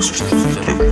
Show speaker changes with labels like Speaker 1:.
Speaker 1: Street.